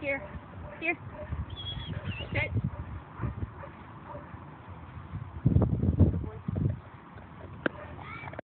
Here. Here.